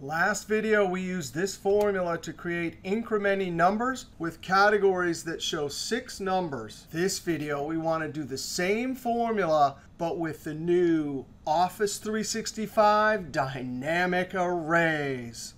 Last video, we used this formula to create incrementing numbers with categories that show six numbers. This video, we want to do the same formula, but with the new Office 365 Dynamic Arrays.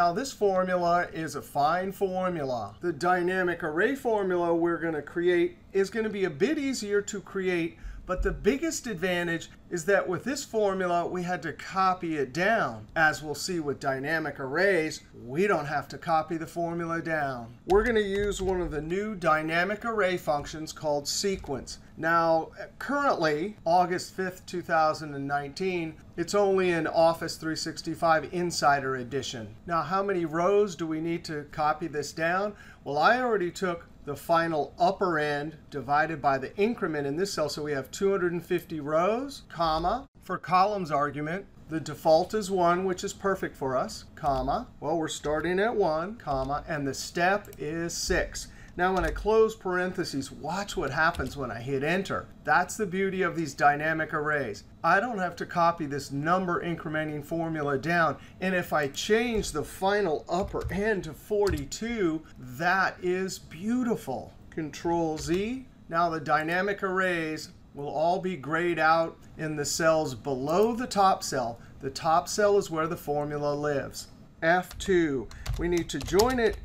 Now this formula is a fine formula. The dynamic array formula we're going to create is going to be a bit easier to create, but the biggest advantage is that with this formula, we had to copy it down. As we'll see with dynamic arrays, we don't have to copy the formula down. We're going to use one of the new dynamic array functions called sequence. Now, currently, August 5th, 2019, it's only in Office 365 Insider Edition. Now, how many rows do we need to copy this down? Well, I already took the final upper end divided by the increment in this cell. So we have 250 rows, comma. For columns argument, the default is 1, which is perfect for us, comma. Well, we're starting at 1, comma. And the step is 6. Now, when I close parentheses, watch what happens when I hit Enter. That's the beauty of these dynamic arrays. I don't have to copy this number incrementing formula down. And if I change the final upper end to 42, that is beautiful. Control Z. Now the dynamic arrays will all be grayed out in the cells below the top cell. The top cell is where the formula lives. F2. We need to join it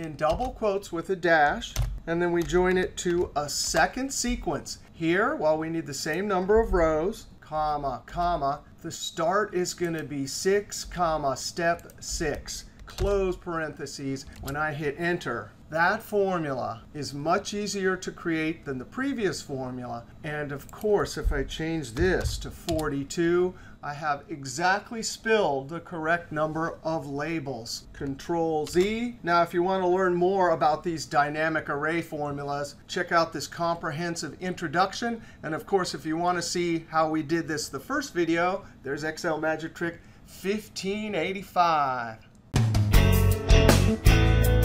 in double quotes with a dash. And then we join it to a second sequence. Here, while we need the same number of rows, comma, comma, the start is going to be 6, comma, step 6. Close parentheses when I hit Enter. That formula is much easier to create than the previous formula. And of course, if I change this to 42, I have exactly spilled the correct number of labels. Control Z. Now, if you want to learn more about these dynamic array formulas, check out this comprehensive introduction. And of course, if you want to see how we did this the first video, there's Excel Magic Trick 1585. Música